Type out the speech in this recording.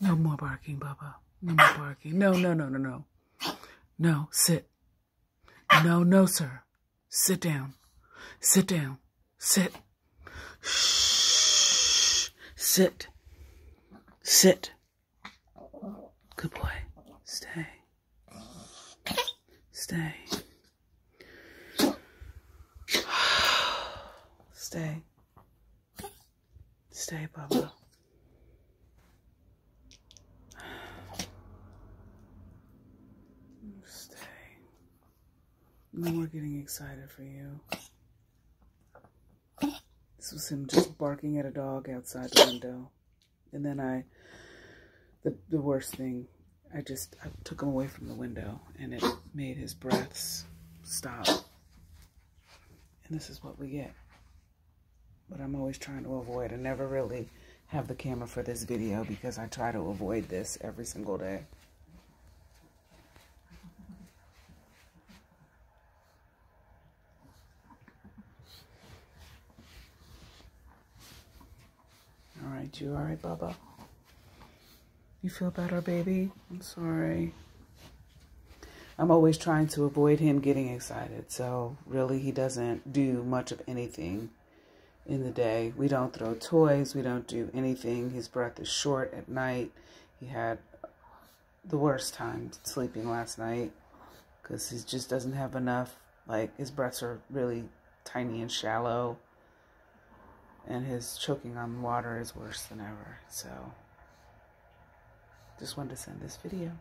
No more barking, Bubba. No more barking. No, no, no, no, no. No, sit. No, no, sir. Sit down. Sit down. Sit. Shh. Sit. Sit. Good boy. Stay. Stay. Stay. Stay, Bubba. Stay. No more getting excited for you. This was him just barking at a dog outside the window. And then I, the, the worst thing, I just I took him away from the window and it made his breaths stop. And this is what we get. But I'm always trying to avoid. I never really have the camera for this video because I try to avoid this every single day. Right, you all right, Bubba? You feel better, baby? I'm sorry. I'm always trying to avoid him getting excited, so really he doesn't do much of anything in the day. We don't throw toys, we don't do anything. His breath is short at night. He had the worst time sleeping last night because he just doesn't have enough. Like, his breaths are really tiny and shallow and his choking on water is worse than ever. So, just wanted to send this video.